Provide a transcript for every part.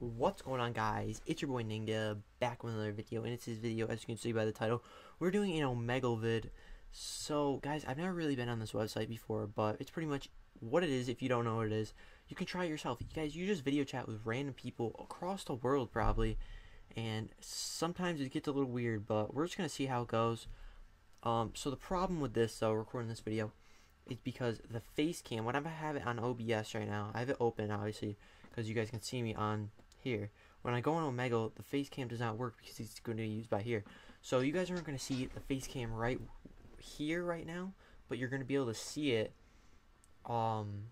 What's going on guys? It's your boy Ninga back with another video and it's this video as you can see by the title. We're doing an Omegle vid. So guys, I've never really been on this website before, but it's pretty much what it is if you don't know what it is. You can try it yourself. You guys, you just video chat with random people across the world probably. And sometimes it gets a little weird, but we're just gonna see how it goes. Um, so the problem with this though, recording this video, is because the face cam, whenever I have it on OBS right now, I have it open obviously because you guys can see me on here. When I go on Omegle, the face cam does not work because it's going to be used by here. So you guys aren't going to see the face cam right here right now, but you're going to be able to see it um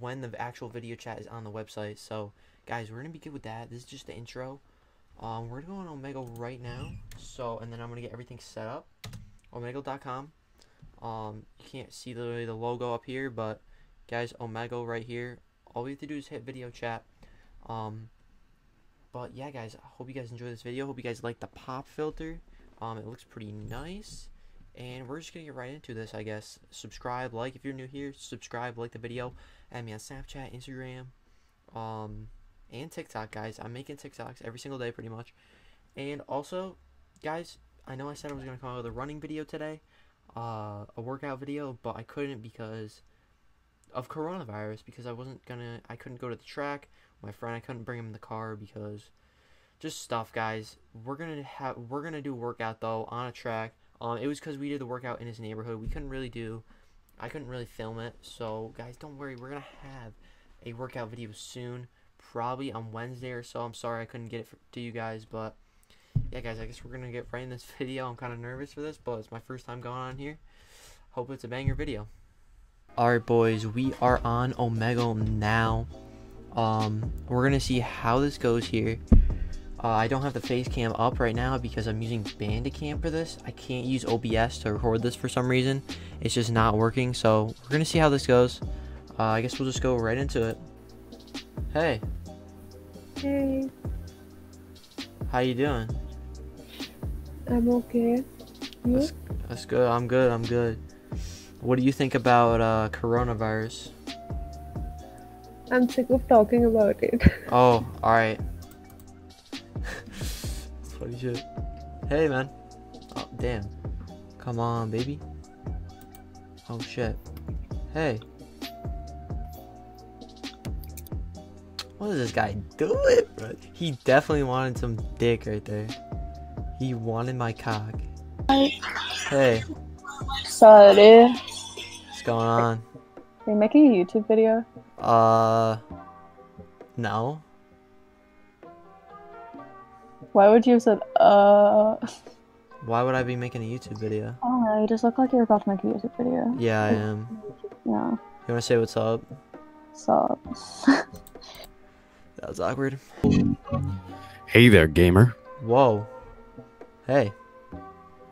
when the actual video chat is on the website. So guys, we're going to be good with that. This is just the intro. Um, we're going to go on Omegle right now. So, and then I'm going to get everything set up. Omegle.com. Um, you can't see the, the logo up here, but guys, Omegle right here all we have to do is hit video chat. Um, but yeah, guys, I hope you guys enjoy this video. Hope you guys like the pop filter. Um, it looks pretty nice. And we're just gonna get right into this, I guess. Subscribe, like if you're new here. Subscribe, like the video. Add me on Snapchat, Instagram, um, and TikTok, guys. I'm making TikToks every single day, pretty much. And also, guys, I know I said I was gonna come out with a running video today, uh, a workout video, but I couldn't because of coronavirus because I wasn't gonna I couldn't go to the track. My friend I couldn't bring him in the car because just stuff, guys. We're gonna have we're gonna do workout though on a track. Um, it was because we did the workout in his neighborhood. We couldn't really do, I couldn't really film it. So guys, don't worry. We're gonna have a workout video soon, probably on Wednesday or so. I'm sorry I couldn't get it for, to you guys, but yeah, guys. I guess we're gonna get right in this video. I'm kind of nervous for this, but it's my first time going on here. Hope it's a banger video. Alright boys, we are on Omegle now. Um, we're gonna see how this goes here. Uh, I don't have the face cam up right now because I'm using Bandicam for this. I can't use OBS to record this for some reason. It's just not working, so we're gonna see how this goes. Uh, I guess we'll just go right into it. Hey. Hey. How you doing? I'm okay. You? That's, that's good. I'm good. I'm good. What do you think about uh, coronavirus? I'm sick of talking about it. Oh, alright. Funny shit. Hey, man. Oh, damn. Come on, baby. Oh, shit. Hey. What is this guy doing, bro? He definitely wanted some dick right there. He wanted my cock. Hey, Sorry. What's going on? Are you making a YouTube video? Uh, no. Why would you have said, uh... Why would I be making a YouTube video? I don't know, you just look like you're about to make a YouTube video. Yeah, I am. No. You wanna say what's up? Stop. That was awkward. Hey there, gamer. Whoa. Hey,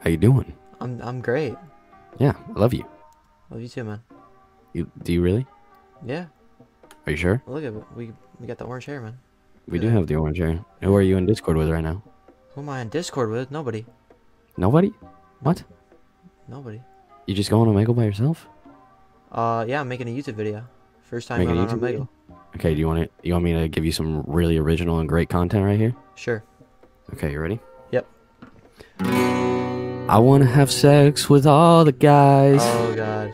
How you doing? I'm I'm great. Yeah, I love you. Love you too, man. You do you really? Yeah. Are you sure? Look at it. We we got the orange hair, man. We do Yeah. have the orange hair. Who are you in Discord with right now? Who am I in Discord with? Nobody. Nobody? What? Nobody. You just going on Omegle by yourself? Uh, yeah, I'm making a YouTube video. First time Making going a on YouTube video? Omegle. Okay, do you want it? You want me to give you some really original and great content right here? Sure. Okay, you ready? Yep. I want to have sex with all the guys. Oh god.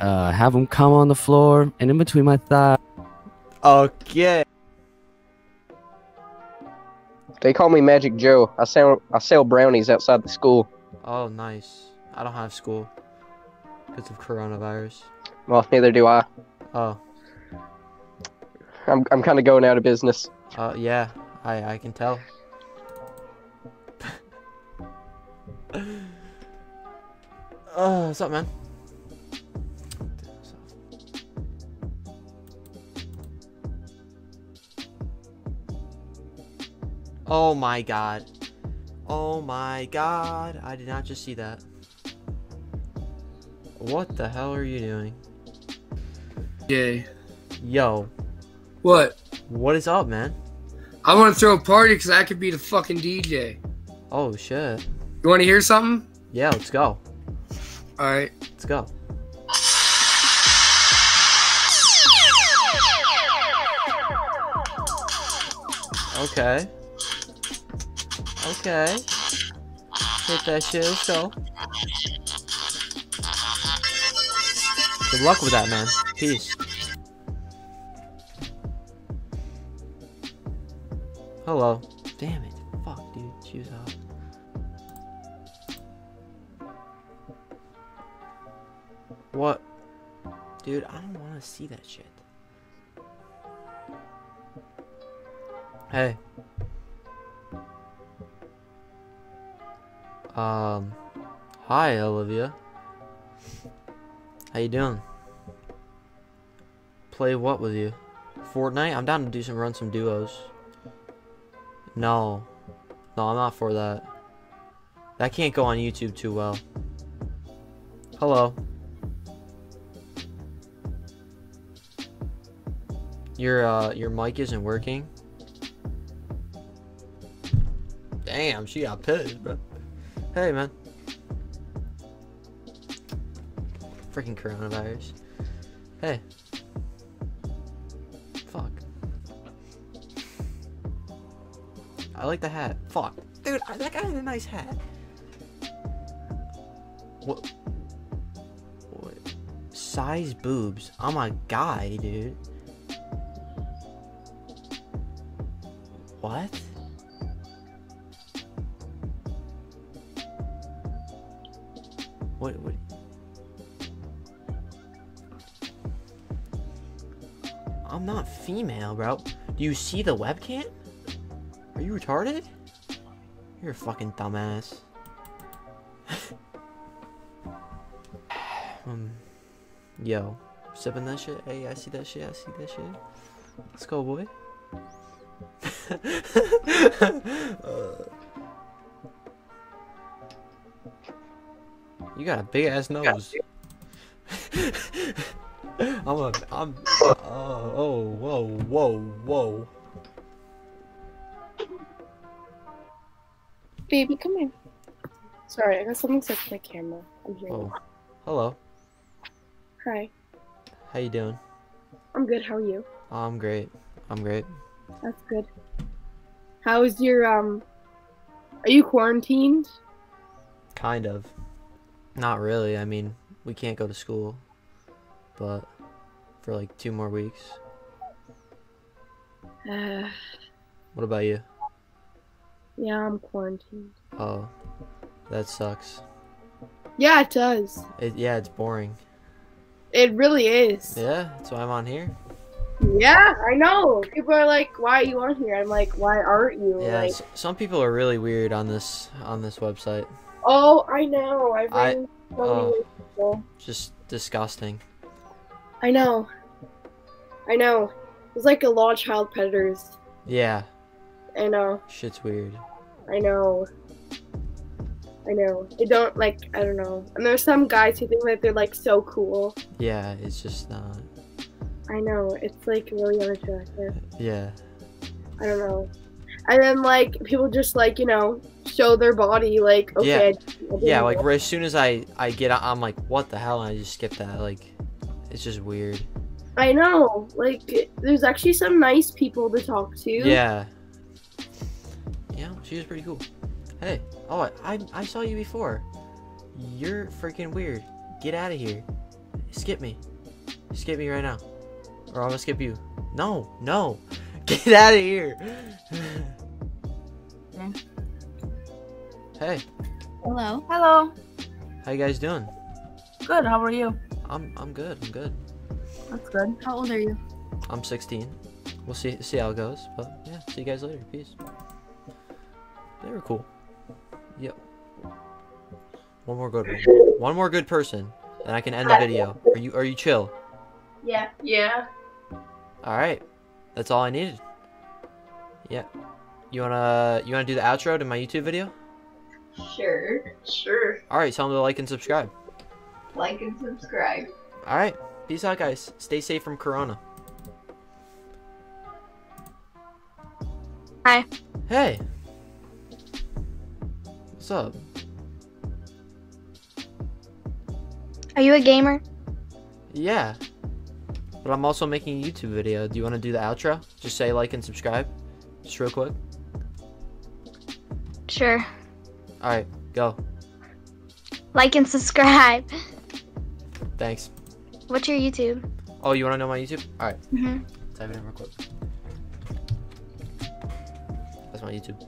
Uh, have them come on the floor and in between my thighs. Okay. They call me Magic Joe. I sell I sell brownies outside the school. Oh, nice. I don't have school because of coronavirus. Well, neither do I. Oh. I'm I'm kind of going out of business. Uh, yeah. I I can tell. Oh, what's up, man? Oh my god. Oh my god. I did not just see that. What the hell are you doing? Yay. Yo, What? what is up, man? I want to throw a party because I could be the fucking DJ. Oh shit. You want to hear something? Yeah, let's go. All right. Let's go. Okay. Okay. Hit that shit. Let's go. Good luck with that, man. Peace. Hello. Damn it. Fuck, dude. She was out. What? Dude, I don't want to see that shit. Hey. Um. Hi, Olivia. How you doing? Play what with you? Fortnite? I'm down to do some run some duos. No. No, I'm not for that. That can't go on YouTube too well. Hello. Your uh your mic isn't working. Damn, she got pissed, bro. Hey man. Freaking coronavirus. Hey. Fuck. I like the hat. Fuck. Dude, that guy had a nice hat. What? What? Size boobs. I'm a guy, dude. What? What? What? I'm not female, bro. Do you see the webcam? Are you retarded? You're a fucking dumbass. um, yo, sipping that shit. Hey, I see that shit. I see that shit. Let's go, boy. Uh, you got a big ass nose. I'm a, I'm, oh, oh, whoa, whoa, whoa. Baby, come here. Sorry, I got something stuck to my camera. I'm here. Oh, hello. Hi. How you doing? I'm good. How are you? I'm great. I'm great. That's good. How's your um? Are you quarantined? Kind of. Not really. I mean, we can't go to school, but for like two more weeks. Uh, What about you? yeah, I'm quarantined. Oh, that sucks. Yeah, it does. It, yeah, it's boring. It really is. Yeah, that's why I'm on here. Yeah, I know. People are like, "Why are you on here?" I'm like, "Why aren't you?" Yeah, like, s- some people are really weird on this on this website. Oh, I know. I've I- ran so many oh. people. Just disgusting. I know. I know. There's like a lot of child predators. Yeah, I know. shit's weird. I know. I know. They don't like. I don't know. And there's some guys who think that they're like so cool. Yeah, it's just not. I know. It's like really unattractive. Yeah, I don't know. And then like people just like you know show their body like okay. I- I yeah. Like right as soon as I I get, on, I'm like, what the hell? And I just skip that. Like, it's just weird. I know. Like there's actually some nice people to talk to. Yeah. Yeah, she was pretty cool. Hey, oh, I, I, I saw you before. You're freaking weird. Get out of here. Skip me. Skip me right now. Or I'm gonna skip you. No, no. Get out of here. hey, Hello. Hello. how you guys doing? Good. How are you? I'm I'm good. I'm good. That's good. How old are you? I'm 16. We'll see see how it goes. But yeah, see you guys later. Peace. They were cool. Yep. One more good one. One more good person, and I can end the video. Are you are you chill? Yeah. Yeah. All right. That's all I needed. Yeah. You wanna you wanna do the outro to my YouTube video? Sure, sure. All right. Tell them to like and subscribe. Like and subscribe. All right. Peace out, guys. Stay safe from Corona. Hi. Hey. What's up? Are you a gamer? Yeah. But I'm also making a YouTube video. Do you want to do the outro? Just say like and subscribe. Just real quick. Sure. All right, go. Like and subscribe. Thanks. What's your YouTube? Oh, you want to know my YouTube? All right, hmm type it in real quick. That's my YouTube.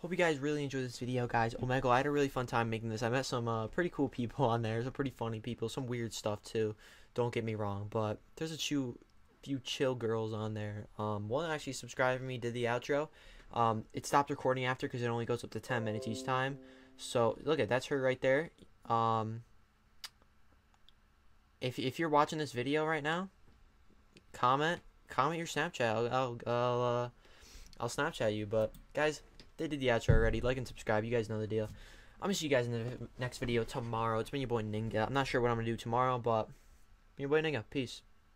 Hope you guys really enjoyed this video, guys. Omegle, I had a really fun time making this. I met some uh, pretty cool people on there. Some pretty funny people. Some weird stuff too. Don't get me wrong, but there's a few, few chill girls on there. Um, one actually subscribed to me, did the outro. Um, it stopped recording after because it only goes up to 10 minutes each time. So look at that's her right there. Um, if if you're watching this video right now, comment comment your Snapchat. I'll I'll I'll, uh, I'll Snapchat you. But guys, they did the outro already. Like and subscribe. You guys know the deal. I'm gonna see you guys in the next video tomorrow. It's been your boy Ninga. I'm not sure what I'm gonna do tomorrow, but your boy Ninga. Peace.